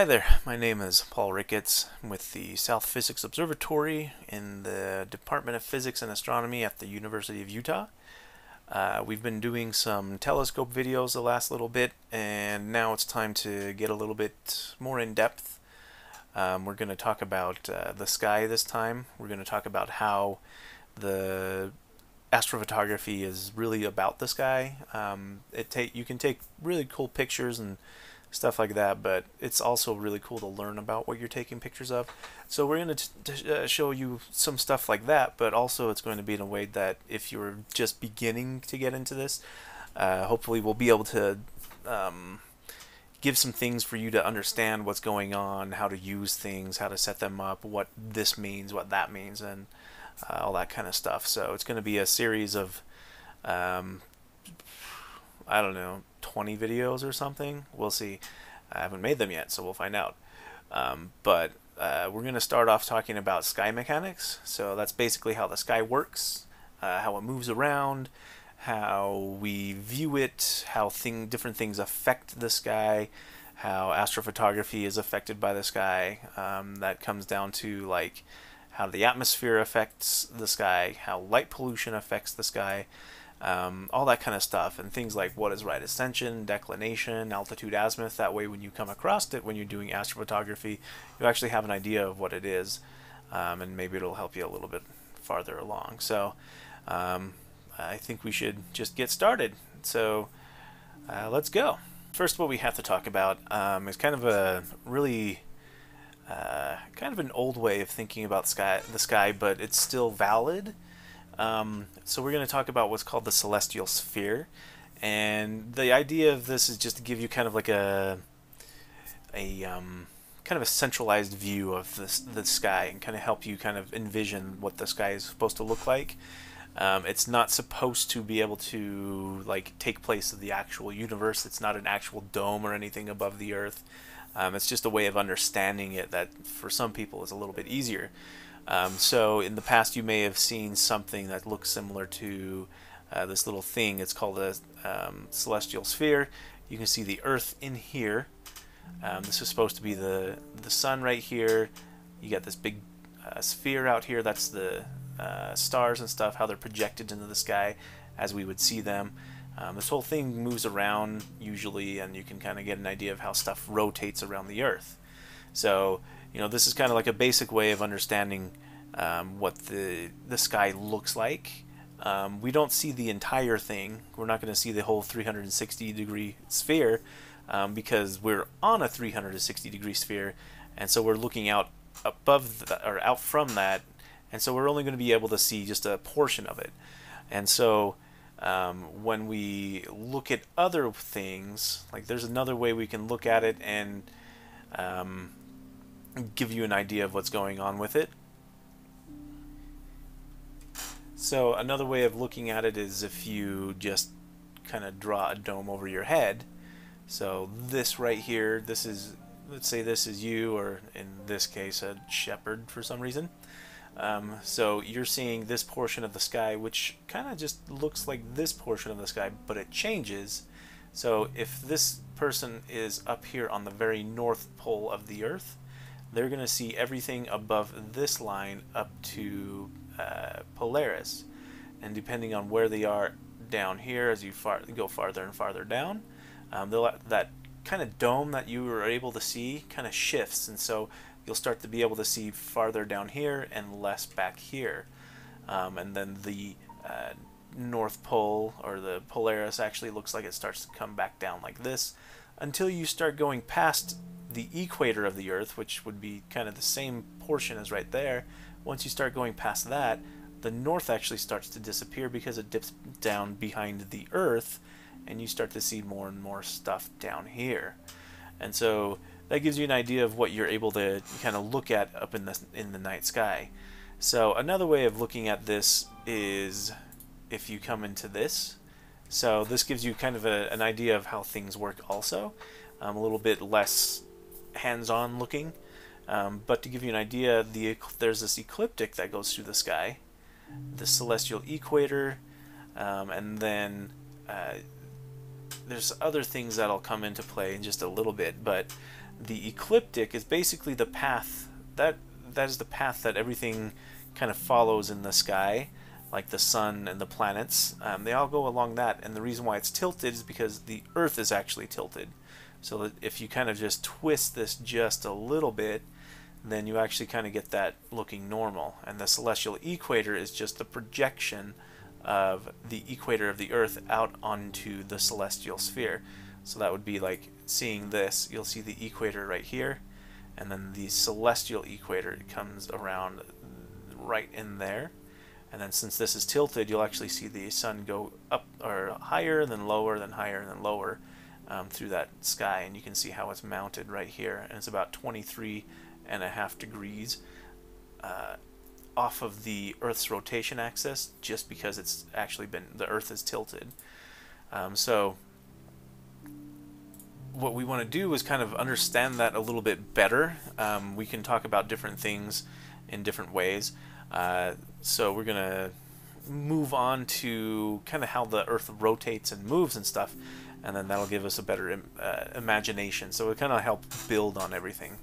Hi there, my name is Paul Ricketts. I'm with the South Physics Observatory in the Department of Physics and Astronomy at the University of Utah. Uh, we've been doing some telescope videos the last little bit, and now it's time to get a little bit more in depth. Um, we're going to talk about uh, the sky this time. We're going to talk about how the astrophotography is really about the sky. Um, it take you can take really cool pictures and stuff like that, but it's also really cool to learn about what you're taking pictures of. So we're going to uh, show you some stuff like that, but also it's going to be in a way that if you're just beginning to get into this, uh, hopefully we'll be able to um, give some things for you to understand what's going on, how to use things, how to set them up, what this means, what that means, and uh, all that kind of stuff. So it's going to be a series of um, I don't know, 20 videos or something. We'll see. I haven't made them yet, so we'll find out. Um, but uh, we're going to start off talking about sky mechanics. So that's basically how the sky works, uh, how it moves around, how we view it, how thing different things affect the sky, how astrophotography is affected by the sky. Um, that comes down to like how the atmosphere affects the sky, how light pollution affects the sky um, all that kind of stuff, and things like what is right ascension, declination, altitude azimuth. That way, when you come across it when you're doing astrophotography, you actually have an idea of what it is, um, and maybe it'll help you a little bit farther along. So, um, I think we should just get started. So, uh, let's go. First, what we have to talk about um, is kind of a really uh, kind of an old way of thinking about sky, the sky, but it's still valid. Um, so we're going to talk about what's called the celestial sphere, and the idea of this is just to give you kind of like a a um, kind of a centralized view of the the sky and kind of help you kind of envision what the sky is supposed to look like. Um, it's not supposed to be able to like take place of the actual universe. It's not an actual dome or anything above the Earth. Um, it's just a way of understanding it that for some people is a little bit easier. Um, so in the past, you may have seen something that looks similar to uh, this little thing. It's called a um, celestial sphere. You can see the Earth in here. Um, this is supposed to be the the sun right here. You got this big uh, sphere out here. That's the uh, stars and stuff. How they're projected into the sky as we would see them. Um, this whole thing moves around usually, and you can kind of get an idea of how stuff rotates around the Earth. So you know, this is kind of like a basic way of understanding um, what the the sky looks like. Um, we don't see the entire thing. We're not going to see the whole 360 degree sphere um, because we're on a 360 degree sphere, and so we're looking out above the, or out from that, and so we're only going to be able to see just a portion of it. And so um, when we look at other things, like there's another way we can look at it and um, give you an idea of what's going on with it. So another way of looking at it is if you just kind of draw a dome over your head. So this right here, this is, let's say this is you, or in this case, a shepherd for some reason. Um, so you're seeing this portion of the sky, which kind of just looks like this portion of the sky, but it changes. So if this person is up here on the very north pole of the Earth, they're going to see everything above this line up to uh, Polaris. And depending on where they are down here, as you far, go farther and farther down, um, that kind of dome that you were able to see kind of shifts. And so you'll start to be able to see farther down here and less back here. Um, and then the uh, North Pole or the Polaris actually looks like it starts to come back down like this until you start going past the equator of the Earth, which would be kind of the same portion as right there, once you start going past that, the north actually starts to disappear because it dips down behind the Earth, and you start to see more and more stuff down here. And so that gives you an idea of what you're able to kind of look at up in the in the night sky. So another way of looking at this is if you come into this. So this gives you kind of a, an idea of how things work also. Um, a little bit less hands-on looking. Um, but to give you an idea, the there's this ecliptic that goes through the sky, the celestial equator, um, and then uh, there's other things that'll come into play in just a little bit. But the ecliptic is basically the path that that is the path that everything kind of follows in the sky, like the sun and the planets. Um, they all go along that, and the reason why it's tilted is because the Earth is actually tilted. So if you kind of just twist this just a little bit, then you actually kind of get that looking normal. And the celestial equator is just the projection of the equator of the Earth out onto the celestial sphere. So that would be like seeing this. You'll see the equator right here, and then the celestial equator comes around right in there. And then since this is tilted, you'll actually see the sun go up or higher, then lower, then higher, then lower um, through that sky. And you can see how it's mounted right here. And it's about 23 and a half degrees uh, off of the Earth's rotation axis just because it's actually been, the Earth is tilted. Um, so what we want to do is kind of understand that a little bit better. Um, we can talk about different things in different ways. Uh, so we're going to move on to kind of how the Earth rotates and moves and stuff, and then that'll give us a better Im uh, imagination. So it kind of help build on everything.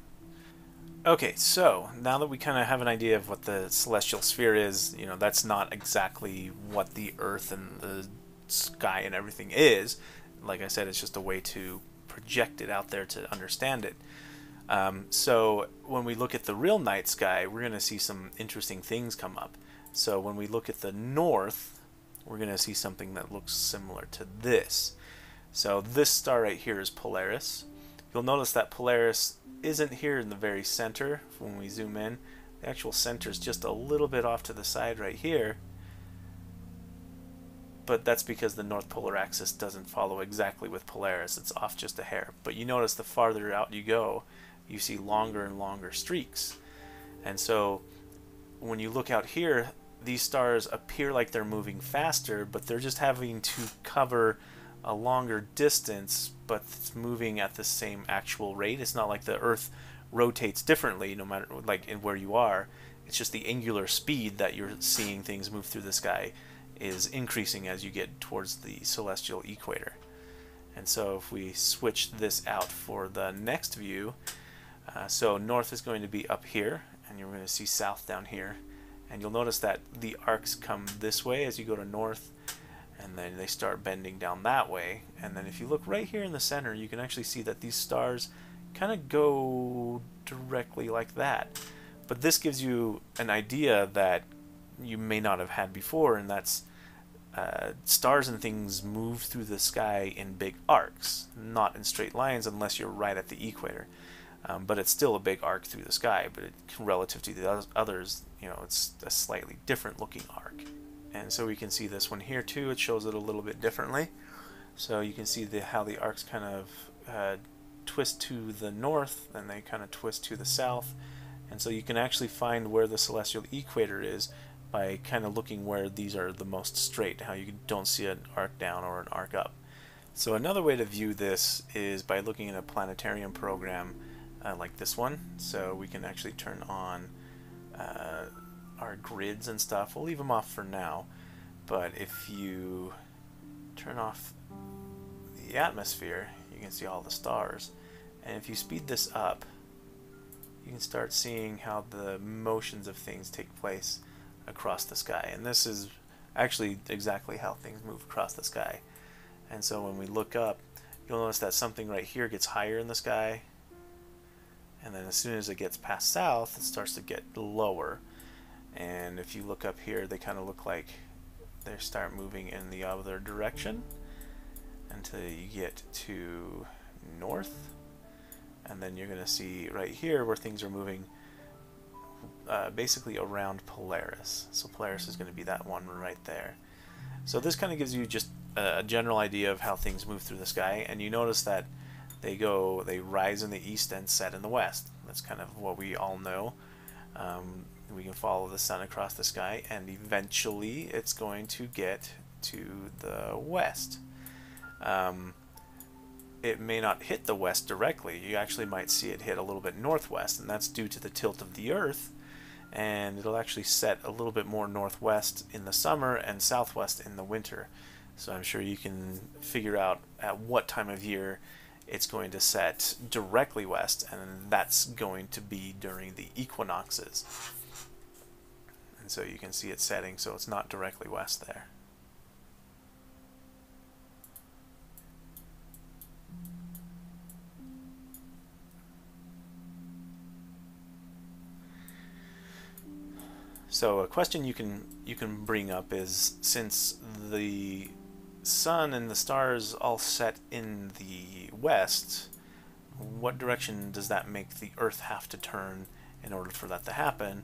Okay, so now that we kind of have an idea of what the celestial sphere is, you know, that's not exactly what the Earth and the sky and everything is. Like I said, it's just a way to project it out there to understand it. Um, so when we look at the real night sky, we're going to see some interesting things come up. So when we look at the north, we're going to see something that looks similar to this. So this star right here is Polaris. You'll notice that Polaris isn't here in the very center when we zoom in. The actual center is just a little bit off to the side right here. But that's because the north polar axis doesn't follow exactly with Polaris. It's off just a hair. But you notice the farther out you go, you see longer and longer streaks. And so when you look out here, these stars appear like they're moving faster, but they're just having to cover a longer distance, but it's moving at the same actual rate. It's not like the Earth rotates differently no matter like in where you are. It's just the angular speed that you're seeing things move through the sky is increasing as you get towards the celestial equator. And so if we switch this out for the next view, uh, so north is going to be up here, and you're going to see south down here. And you'll notice that the arcs come this way as you go to north, and then they start bending down that way. And then if you look right here in the center you can actually see that these stars kind of go directly like that. But this gives you an idea that you may not have had before and that's uh, stars and things move through the sky in big arcs not in straight lines unless you're right at the equator. Um, but it's still a big arc through the sky but it, relative to the others you know it's a slightly different looking arc and so we can see this one here too. It shows it a little bit differently. So you can see the how the arcs kind of uh, twist to the north and they kind of twist to the south. And so you can actually find where the celestial equator is by kind of looking where these are the most straight how you don't see an arc down or an arc up. So another way to view this is by looking at a planetarium program uh, like this one. So we can actually turn on uh, our grids and stuff. We'll leave them off for now. But if you turn off the atmosphere, you can see all the stars. And if you speed this up, you can start seeing how the motions of things take place across the sky. And this is actually exactly how things move across the sky. And so when we look up, you'll notice that something right here gets higher in the sky. And then as soon as it gets past south, it starts to get lower and if you look up here they kind of look like they start moving in the other direction until you get to north. And then you're going to see right here where things are moving uh, basically around Polaris. So Polaris is going to be that one right there. So this kind of gives you just a general idea of how things move through the sky. And you notice that they go they rise in the east and set in the west. That's kind of what we all know. Um, we can follow the sun across the sky and eventually it's going to get to the west. Um, it may not hit the west directly. You actually might see it hit a little bit northwest, and that's due to the tilt of the Earth. And it'll actually set a little bit more northwest in the summer and southwest in the winter. So I'm sure you can figure out at what time of year it's going to set directly west, and that's going to be during the equinoxes. And so you can see it setting, so it's not directly west there. So a question you can you can bring up is since the sun and the stars all set in the west, what direction does that make the Earth have to turn in order for that to happen?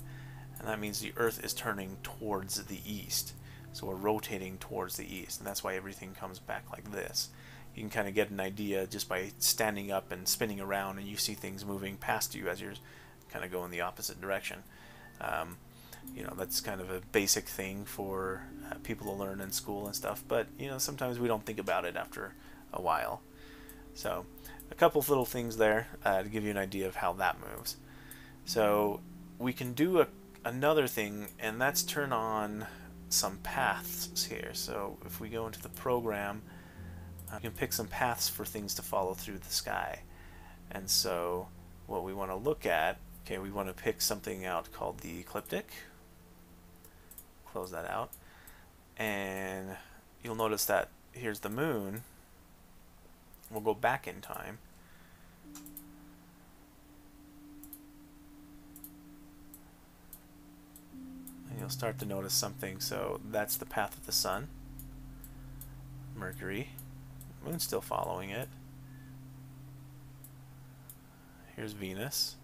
And that means the Earth is turning towards the east. So we're rotating towards the east, and that's why everything comes back like this. You can kind of get an idea just by standing up and spinning around, and you see things moving past you as you're kind of going the opposite direction. Um, you know that's kind of a basic thing for uh, people to learn in school and stuff but you know sometimes we don't think about it after a while so a couple of little things there uh, to give you an idea of how that moves so we can do a, another thing and that's turn on some paths here so if we go into the program uh, you can pick some paths for things to follow through the sky and so what we want to look at okay we want to pick something out called the ecliptic close that out. And you'll notice that here's the moon. We'll go back in time. Start to notice something. So that's the path of the sun. Mercury. Moon's still following it. Here's Venus.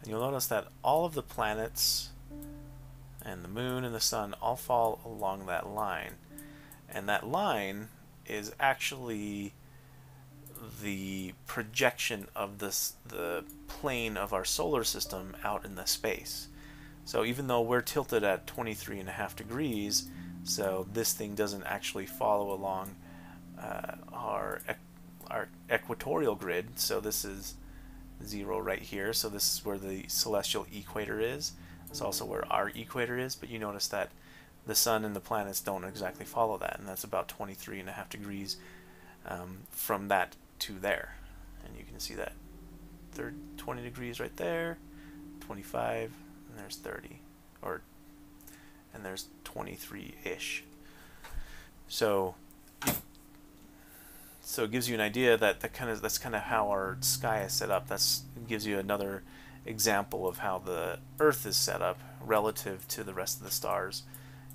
And you'll notice that all of the planets and the moon and the sun all fall along that line. And that line is actually the projection of this the plane of our solar system out in the space. So even though we're tilted at 23 and a half degrees, so this thing doesn't actually follow along uh, our our equatorial grid. So this is zero right here. So this is where the celestial equator is. It's also where our equator is, but you notice that the sun and the planets don't exactly follow that, and that's about 23 and a half degrees um, from that to there. And you can see that 30, 20 degrees right there, 25, there's 30, or and there's 23-ish. So so it gives you an idea that that kind of that's kind of how our sky is set up. That's gives you another example of how the Earth is set up relative to the rest of the stars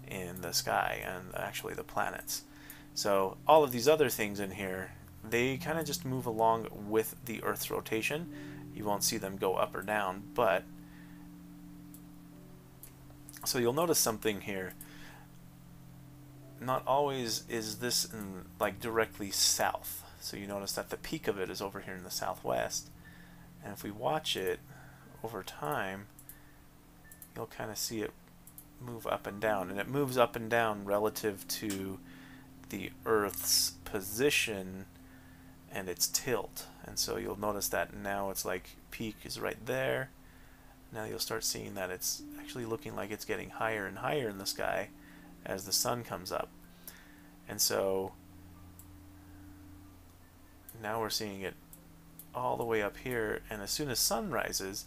in the sky and actually the planets. So all of these other things in here, they kind of just move along with the Earth's rotation. You won't see them go up or down, but so you'll notice something here. Not always is this in, like directly south. So you notice that the peak of it is over here in the southwest. And if we watch it, over time, you'll kind of see it move up and down. And it moves up and down relative to the Earth's position and its tilt. And so you'll notice that now it's like peak is right there. Now you'll start seeing that it's actually looking like it's getting higher and higher in the sky as the sun comes up. And so now we're seeing it all the way up here and as soon as sun rises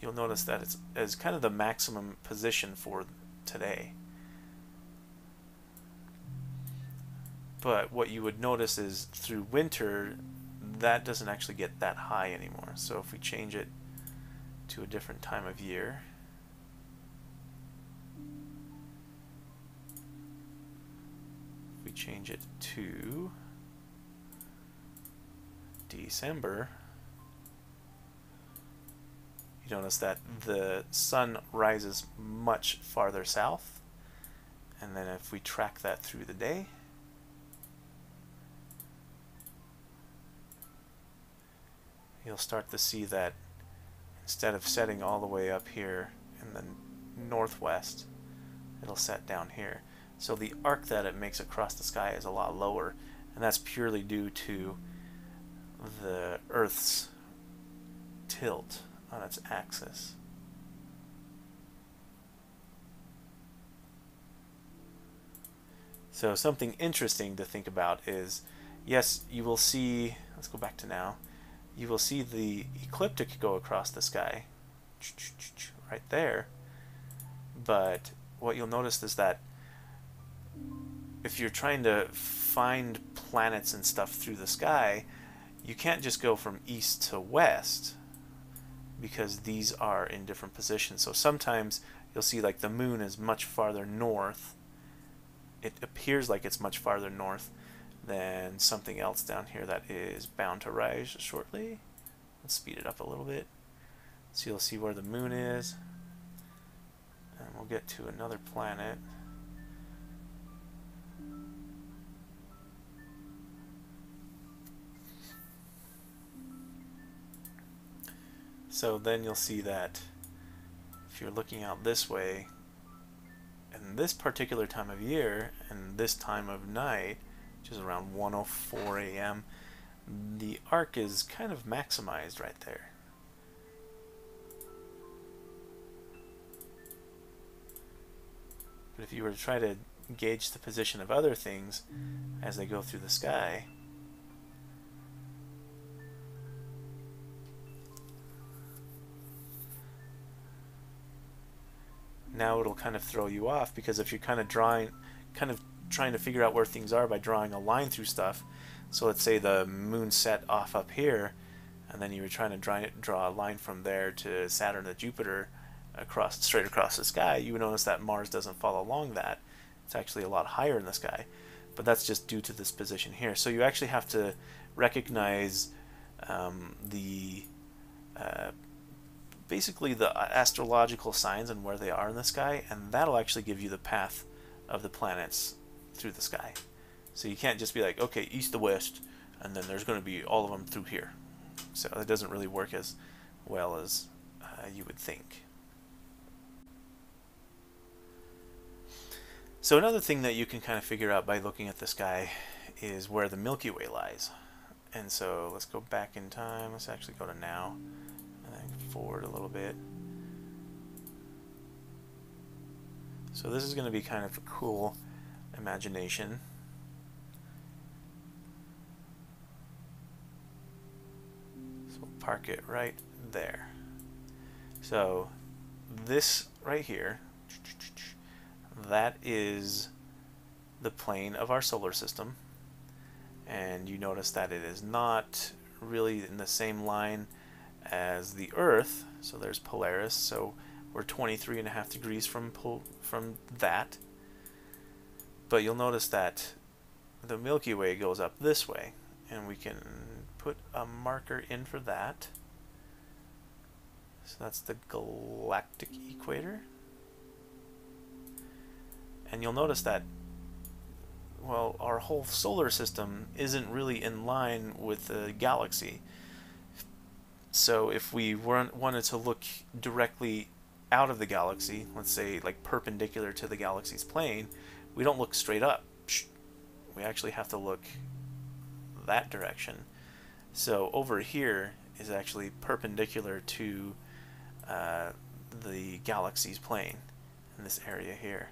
you'll notice that it's, as kind of the maximum position for today. But what you would notice is through winter, that doesn't actually get that high anymore. So if we change it to a different time of year, if we change it to December, you notice that the sun rises much farther south. And then if we track that through the day, you'll start to see that instead of setting all the way up here in the northwest, it'll set down here. So the arc that it makes across the sky is a lot lower, and that's purely due to the Earth's tilt on its axis. So something interesting to think about is yes, you will see, let's go back to now, you will see the ecliptic go across the sky, right there. But what you'll notice is that if you're trying to find planets and stuff through the sky, you can't just go from east to west because these are in different positions. So sometimes you'll see like the moon is much farther north. It appears like it's much farther north than something else down here that is bound to rise shortly. Let's speed it up a little bit. So you'll see where the moon is. And we'll get to another planet. So then you'll see that if you're looking out this way, in this particular time of year and this time of night, which is around 104 a.m., the arc is kind of maximized right there. But if you were to try to gauge the position of other things as they go through the sky, now it'll kind of throw you off because if you're kind of drawing, kind of trying to figure out where things are by drawing a line through stuff, so let's say the moon set off up here, and then you were trying to draw, draw a line from there to Saturn to Jupiter, across straight across the sky, you would notice that Mars doesn't fall along that. It's actually a lot higher in the sky, but that's just due to this position here. So you actually have to recognize um, the uh, basically the astrological signs and where they are in the sky, and that'll actually give you the path of the planets through the sky. So you can't just be like, okay, east to west, and then there's going to be all of them through here. So it doesn't really work as well as uh, you would think. So another thing that you can kind of figure out by looking at the sky is where the Milky Way lies. And so let's go back in time. Let's actually go to now and then forward a little bit. So this is going to be kind of cool imagination. So we'll park it right there. So this right here, that is the plane of our solar system. And you notice that it is not really in the same line as the Earth. So there's Polaris. So we're 23 and a half degrees from from that. But you'll notice that the Milky Way goes up this way, and we can put a marker in for that. So that's the galactic equator. And you'll notice that well, our whole solar system isn't really in line with the galaxy. So if we weren't, wanted to look directly out of the galaxy, let's say like perpendicular to the galaxy's plane, we don't look straight up. We actually have to look that direction. So over here is actually perpendicular to uh, the galaxy's plane in this area here.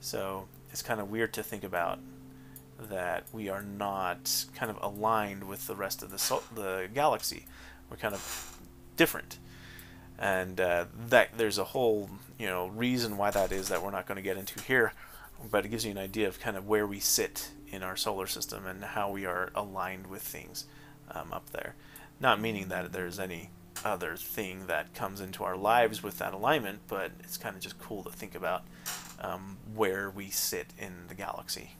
So it's kind of weird to think about that we are not kind of aligned with the rest of the, the galaxy we're kind of different and uh, that there's a whole you know reason why that is that we're not going to get into here but it gives you an idea of kind of where we sit in our solar system and how we are aligned with things um, up there. Not meaning that there's any other thing that comes into our lives with that alignment but it's kind of just cool to think about um, where we sit in the galaxy